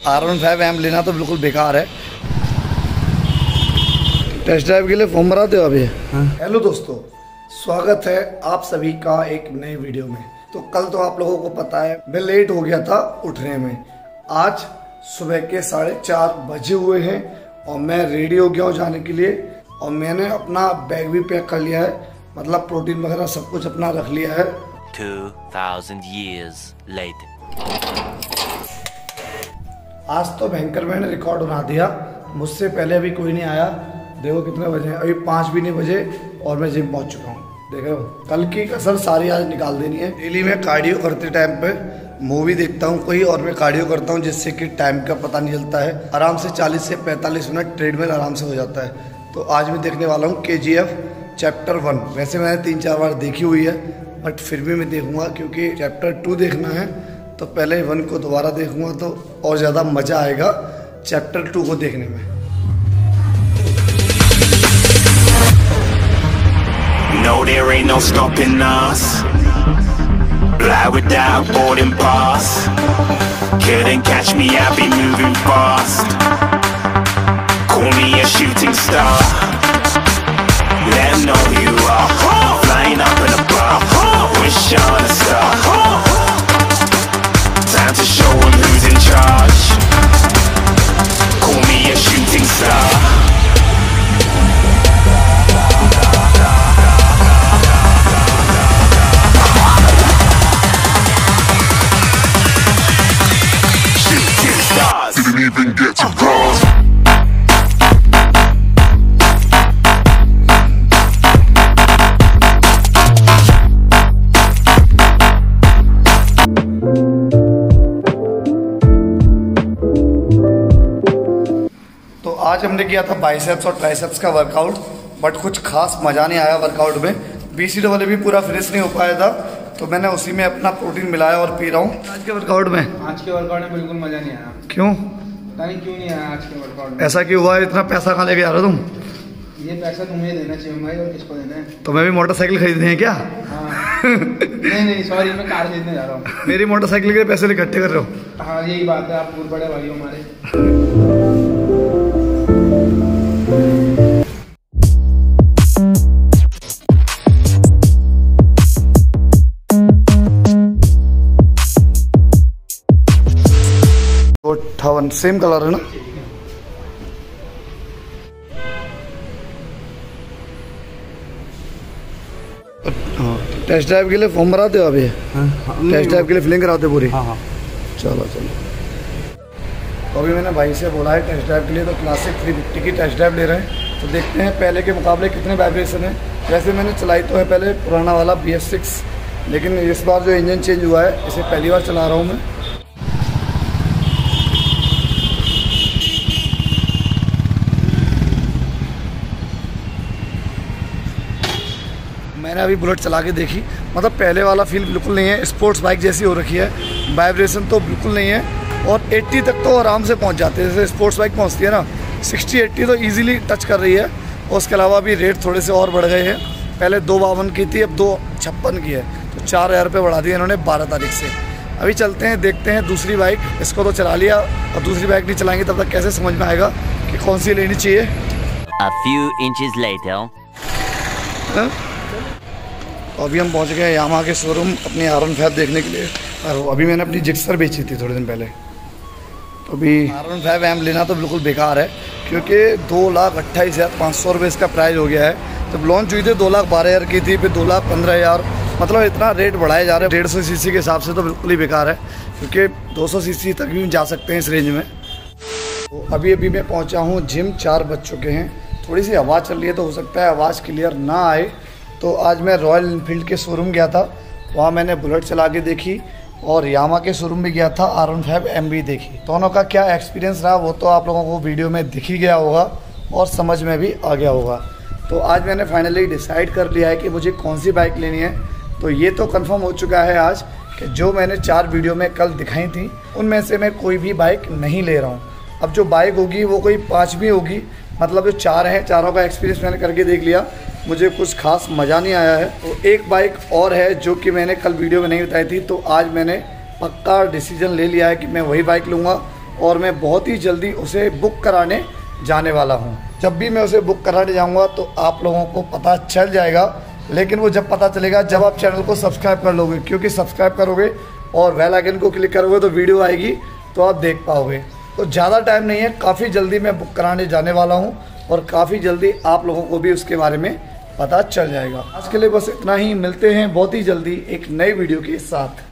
Are one five M लेना तो बिल्कुल बेकार है। टेस्ट ड्राइव के लिए फॉर्म भराते हो अभी? हेलो दोस्तों स्वागत है आप सभी का एक नए वीडियो में। तो कल तो आप लोगों को पता है मैं लेट हो गया था उठने में। आज सुबह के साढ़े चार बजे हुए हैं और मैं रेडी हो गया हूँ जाने के लिए। और मैंने अपना बैग भी पैक कर लिया है मतलब प्रोटीन वगैरह सब कुछ अपना रख लिया है। 2000 years later. आज तो भयंकर मैंने रिकॉर्ड बना दिया। मुझसे पहले अभी कोई नहीं आया। देखो कितने बजे अभी पाँच भी नहीं बजे और मैं जिम पहुँच चुका हूँ। देख रहे हो? कल की कसर सारी आज निकाल देनी है। डेली मैं कार्डियो करते टाइम पे मूवी देखता हूँ, कोई और मैं कार्डियो करता हूँ, जिससे कि टाइम का पता नहीं चलता है। आराम से 40 से 45 मिनट ट्रेडमिल आराम से हो जाता है। तो आज मैं देखने वाला हूँ के चैप्टर वन वैसे मैंने तीन चार बार देखी हुई है बट फिर भी मैं देखूँगा, क्योंकि चैप्टर टू देखना है। तो पहले वन को दोबारा देखूँगा तो और ज़्यादा मज़ा आएगा चैप्टर टू को देखने में No, there ain't no stopping us. Fly without boarding pass. Couldn't catch me, I'll be moving fast. Call me a shooting star. Let know get to cross. तो आज हमने किया था बाइसेप्स और ट्राइसेप्स का वर्कआउट बट कुछ खास मज़ा नहीं आया वर्कआउट में। बी सी डबल भी पूरा फिनिश नहीं हो पाया था तो मैंने उसी में अपना प्रोटीन मिलाया और पी रहा हूँ। आज के वर्कआउट में? आज के वर्कआउट में बिल्कुल मज़ा नहीं आया। क्यों? क्यों नहीं आया आज के वर्कआउट में? ऐसा क्यों हुआ? इतना पैसा कहाँ लेके आ रहे हो तुम? ये पैसा तुम्हें देना चाहिए भाई और किसको देना है? तो मैं भी मोटरसाइकिल खरीदनी है क्या? हाँ। नहीं नहीं सॉरी मैं कार खरीदने जा रहा हूँ। मेरी मोटरसाइकिल के पैसे इकट्ठे कर रहे हो? हाँ यही बात है आप बड़े भाई हो हमारे। तो अट्ठावन सेम कलर है ना? हाँ, टेस्ट ड्राइव के लिए फॉर्म भराते हो अभी? टेस्ट ड्राइव के लिए फिलिंग कराते हो पूरी? चलो चलो। तो अभी मैंने भाई से बोला है टेस्ट ड्राइव के लिए तो क्लासिक थ्री फिफ्टी की टेस्ट ड्राइव ले रहे हैं। तो देखते हैं पहले के मुकाबले कितने वाइब्रेशन है। वैसे मैंने चलाई तो है पहले पुराना वाला बी एस सिक्स लेकिन इस बार जो इंजन चेंज हुआ है इसे पहली बार चला रहा हूँ मैं। मैंने अभी बुलेट चला के देखी। मतलब पहले वाला फील बिल्कुल नहीं है। स्पोर्ट्स बाइक जैसी हो रखी है। वाइब्रेशन तो बिल्कुल नहीं है। और 80 तक तो आराम से पहुँच जाते हैं। जैसे स्पोर्ट्स बाइक पहुँचती है ना 60 80 तो इजीली टच कर रही है। और उसके अलावा भी रेट थोड़े से और बढ़ गए हैं। पहले दो बावन की थी अब दो छप्पन की है। तो चार हज़ार रुपये बढ़ा दिए इन्होंने बारह तारीख से। अभी चलते हैं देखते हैं दूसरी बाइक इसको तो चला लिया। और दूसरी बाइक नहीं चलाएँगे तब तक कैसे समझ में आएगा कि कौन सी लेनी चाहिए? A few inches later. हाँ? तो अभी हम पहुँच गए यामा के शोरूम अपनी आर वन फाइव देखने के लिए। और अभी मैंने अपनी जिक्सर बेची थी थोड़े दिन पहले। तो अभी आर वन फाइव एम लेना तो बिल्कुल बेकार है, क्योंकि दो लाख अट्ठाईस हज़ार पाँच सौ रुपये इसका प्राइस हो गया है। जब लॉन्च हुई थी, दो लाख बारह हज़ार की थी, फिर दो लाख पंद्रह हज़ार। मतलब इतना रेट बढ़ाए जा रहे हैं। डेढ़ सौ सी के हिसाब से तो बिल्कुल ही बेकार है, क्योंकि दो सी सी तक भी जा सकते हैं इस रेंज में। तो अभी अभी मैं पहुँचा हूँ जिम चार बज चुके हैं। थोड़ी सी आवाज़ चल रही है तो हो सकता है आवाज़ क्लियर ना आए। तो आज मैं रॉयल इनफील्ड के शोरूम गया था। वहाँ मैंने बुलेट चला के देखी और यामा के शोरूम में गया था आर वन फाइव एम देखी। दोनों का क्या एक्सपीरियंस रहा, वो तो आप लोगों को वीडियो में दिख ही गया होगा और समझ में भी आ गया होगा। तो आज मैंने फाइनली डिसाइड कर लिया है कि मुझे कौन सी बाइक लेनी है। तो ये तो कंफर्म हो चुका है आज कि जो मैंने चार वीडियो में कल दिखाई थी, उनमें से मैं कोई भी बाइक नहीं ले रहा हूँ। अब जो बाइक होगी, वो कोई पाँचवीं होगी मतलब जो चार हैं, चारों का एक्सपीरियंस मैंने करके देख लिया। मुझे कुछ खास मज़ा नहीं आया है। तो एक बाइक और है जो कि मैंने कल वीडियो में नहीं बताई थी तो आज मैंने पक्का डिसीज़न ले लिया है कि मैं वही बाइक लूँगा और मैं बहुत ही जल्दी उसे बुक कराने जाने वाला हूँ। जब भी मैं उसे बुक कराने जाऊँगा तो आप लोगों को पता चल जाएगा, लेकिन वो जब पता चलेगा, जब आप चैनल को सब्सक्राइब कर लोगे, क्योंकि सब्सक्राइब करोगे और वेल आइकन को क्लिक करोगे तो वीडियो आएगी तो आप देख पाओगे। तो ज़्यादा टाइम नहीं है, काफ़ी जल्दी मैं बुक कराने जाने वाला हूँ और काफ़ी जल्दी आप लोगों को भी उसके बारे में पता चल जाएगा। आज के लिए बस इतना ही। मिलते हैं बहुत ही जल्दी एक नए वीडियो के साथ।